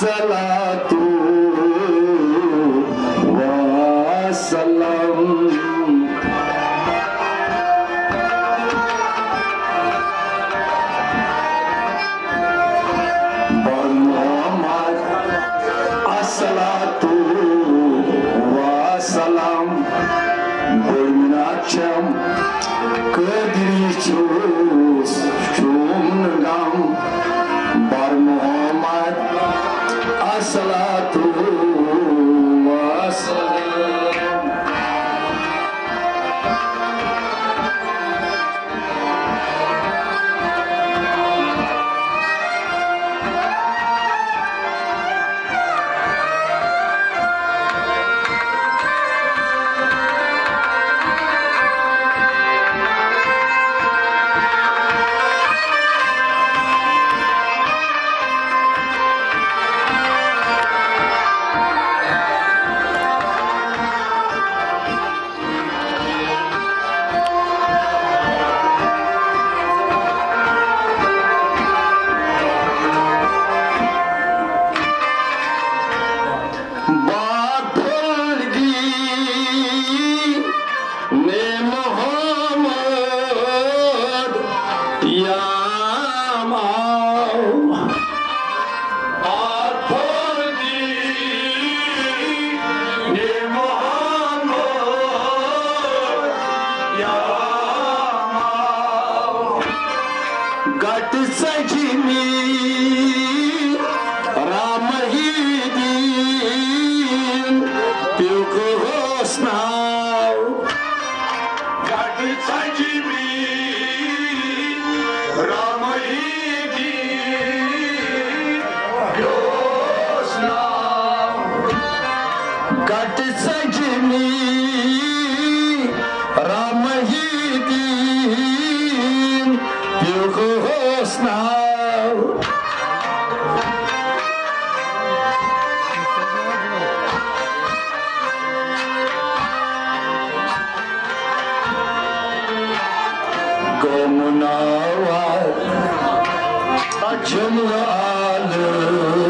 salam. smile. Cumhur alır.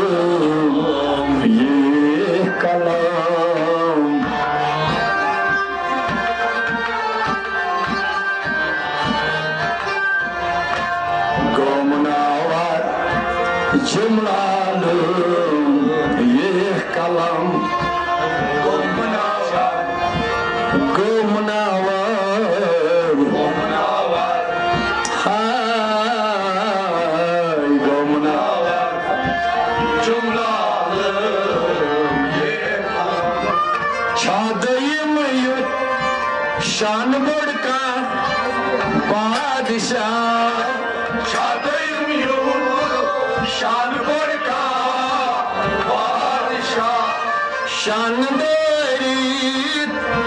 şanları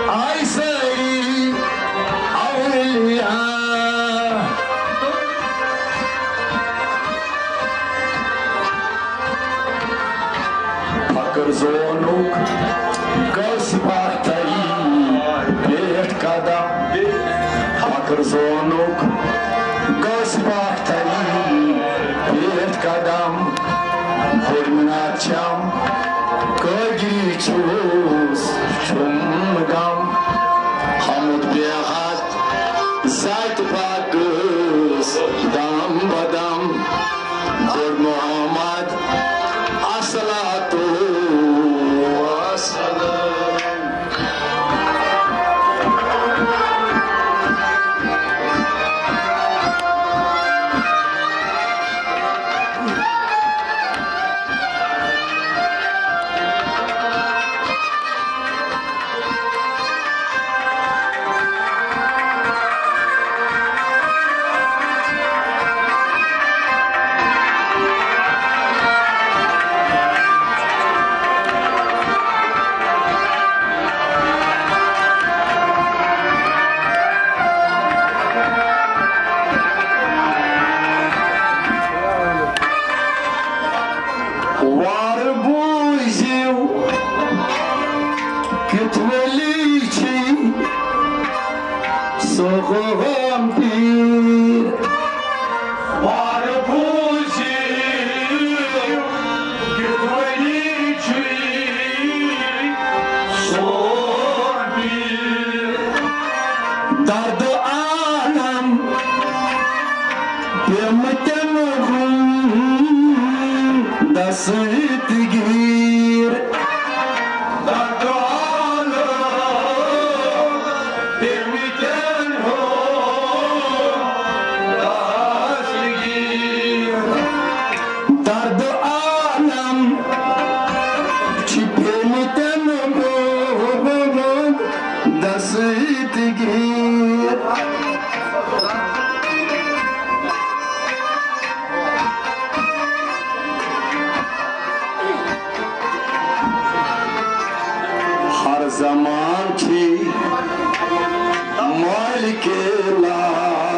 ay sarı avliya. Fakir zorluk göz bahtayı bir kadam. Fakir zorluk göz bahtayı bir kadam. Hürmün Chúa 高 समा مالک لا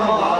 这么好